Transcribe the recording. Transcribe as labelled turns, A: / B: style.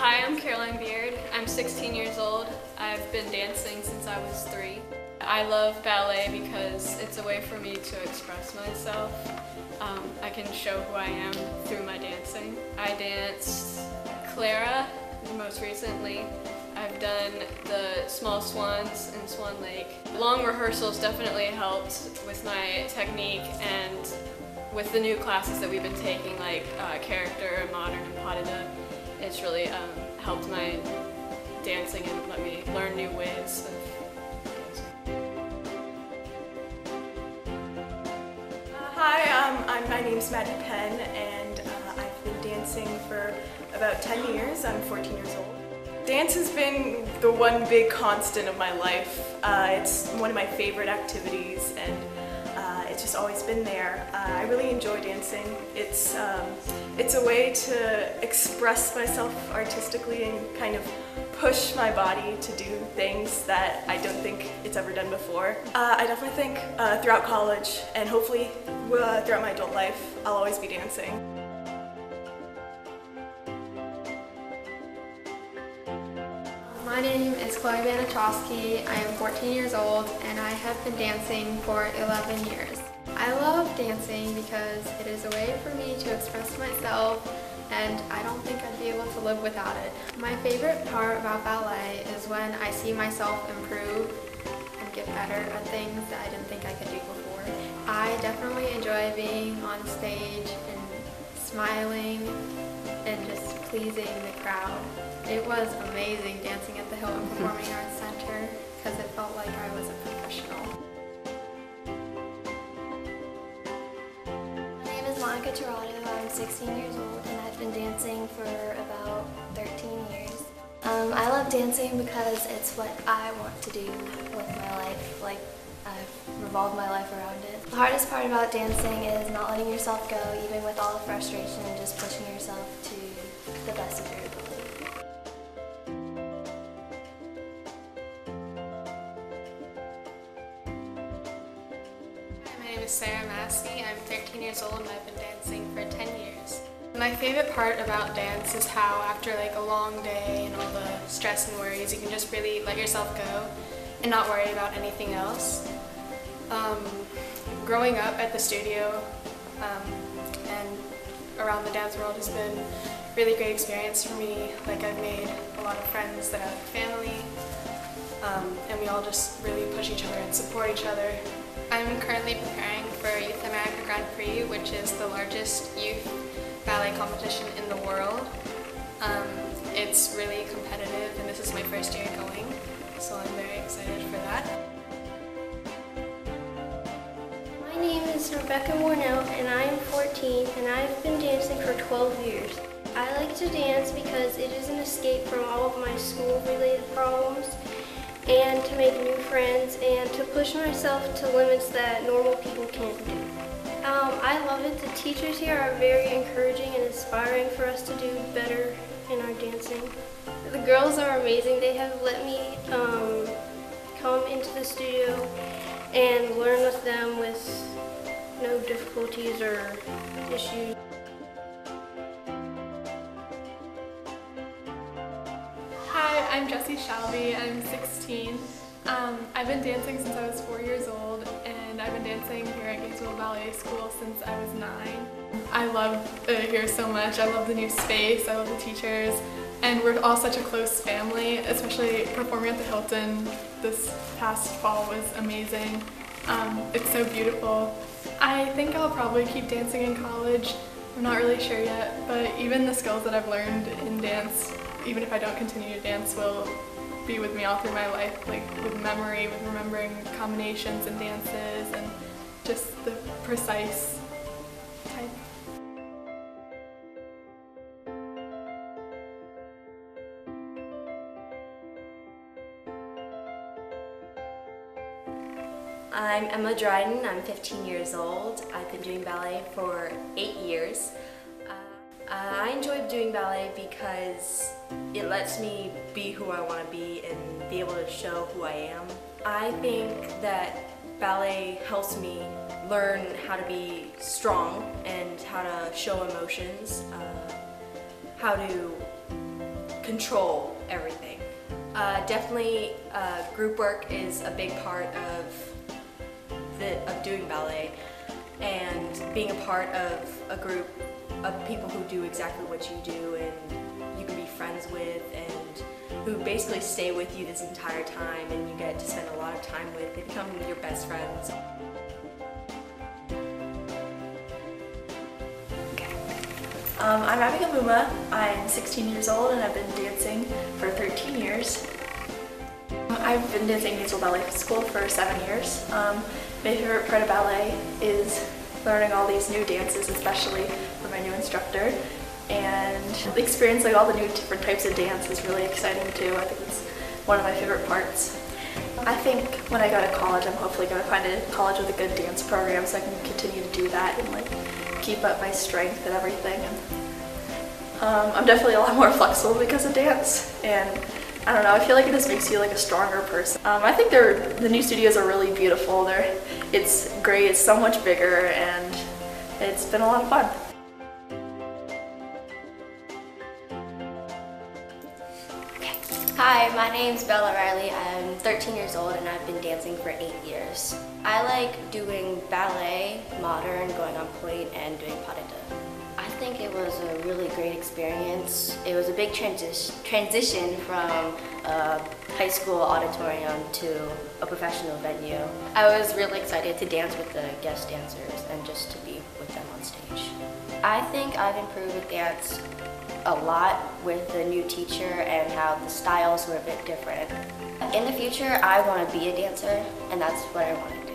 A: Hi, I'm Caroline Beard. I'm 16 years old. I've been dancing since I was three. I love ballet because it's a way for me to express myself. Um, I can show who I am through my dancing. I danced Clara most recently. I've done the Small Swans in Swan Lake. Long rehearsals definitely helped with my technique and with the new classes that we've been taking like uh, character, modern, and pas de it's really um, helped my dancing and let me learn new ways of.
B: Uh, hi, um, I'm, my name's Maddie Penn and uh, I've been dancing for about 10 years. I'm 14 years old. Dance has been the one big constant of my life. Uh, it's one of my favorite activities and uh, it's just always been there. Uh, I really enjoy dancing. It's, um, it's a way to express myself artistically and kind of push my body to do things that I don't think it's ever done before. Uh, I definitely think uh, throughout college and hopefully uh, throughout my adult life, I'll always be dancing.
C: My name is Chloe Banachowski. I am 14 years old and I have been dancing for 11 years. I love dancing because it is a way for me to express myself and I don't think I'd be able to live without it. My favorite part about ballet is when I see myself improve and get better at things that I didn't think I could do before. I definitely enjoy being on stage smiling and just pleasing the crowd. It was amazing dancing at the Hilton Performing Arts Center because it felt like I was a professional.
D: My name is Monica Tirado. I'm 16 years old and I've been dancing for about 13 years. Um, I love dancing because it's what I want to do with my life. Like I've revolved my life around it. The hardest part about dancing is not letting yourself go even with all the frustration and just pushing yourself to the best of your ability.
E: My name is Sarah Massey. I'm 13 years old and I've been dancing for 10 years. My favorite part about dance is how after like a long day and all the stress and worries, you can just really let yourself go and not worry about anything else. Um, growing up at the studio um, and around the dance world has been a really great experience for me. Like I've made a lot of friends that have family um, and we all just really push each other and support each other. I'm currently preparing for Youth America Grand Prix, which is the largest youth ballet competition in the world. Um, it's really competitive and this is my first year
F: Rebecca Mornell and I am 14 and I've been dancing for 12 years. I like to dance because it is an escape from all of my school related problems and to make new friends and to push myself to limits that normal people can't do. Um, I love it. The teachers here are very encouraging and inspiring for us to do better in our dancing. The girls are amazing. They have let me um, come into the studio and learn with them with no difficulties or issues.
G: Hi, I'm Jessie Shalby. I'm 16. Um, I've been dancing since I was four years old, and I've been dancing here at Gainesville Ballet School since I was nine. I love here so much. I love the new space. I love the teachers, and we're all such a close family. Especially performing at the Hilton this past fall was amazing. Um, it's so beautiful. I think I'll probably keep dancing in college. I'm not really sure yet, but even the skills that I've learned in dance, even if I don't continue to dance, will be with me all through my life, like with memory, with remembering combinations and dances, and just the precise
H: I'm Emma Dryden. I'm 15 years old. I've been doing ballet for eight years. Uh, I enjoy doing ballet because it lets me be who I want to be and be able to show who I am. I think that ballet helps me learn how to be strong and how to show emotions, uh, how to control everything. Uh, definitely, uh, group work is a big part of the, of doing ballet, and being a part of a group of people who do exactly what you do and you can be friends with and who basically stay with you this entire time and you get to spend a lot of time with. They become your best friends.
I: Um, I'm Abigail Muma. I'm 16 years old and I've been dancing for 13 years. I've been dancing Gainesville Ballet School for seven years. Um, my favorite part of ballet is learning all these new dances, especially from my new instructor. And experiencing all the new different types of dance is really exciting too. I think it's one of my favorite parts. I think when I go to college, I'm hopefully going to find a college with a good dance program so I can continue to do that and like keep up my strength and everything. Um, I'm definitely a lot more flexible because of dance, and I don't know. I feel like it just makes you like a stronger person. Um, I think the new studios are really beautiful. They're it's great. It's so much bigger, and it's been a lot of fun.
J: Hi, my name's Bella Riley. I'm 13 years old and I've been dancing for eight years. I like doing ballet, modern, going on pointe, and doing pas de deux. I think it was a really great experience. It was a big transi transition from a high school auditorium to a professional venue. I was really excited to dance with the guest dancers and just to be with them on stage. I think I've improved with dance a lot with the new teacher and how the styles were a bit different. In the future, I want to be a dancer, and that's what I want to do.